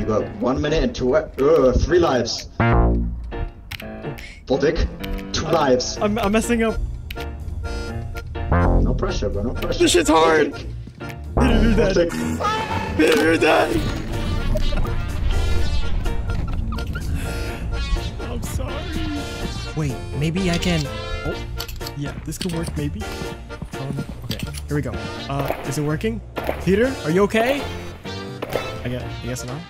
You got one minute and two, uh, uh, three lives. Full dick. two lives. I'm, I'm messing up. No pressure, bro, no pressure. This shit's hard. Peter, you're dead. Peter, you're dead. I'm sorry. Wait, maybe I can. Oh, yeah, this could work. Maybe. Um. Okay. Here we go. Uh, is it working? Peter, are you okay? I guess. I guess not.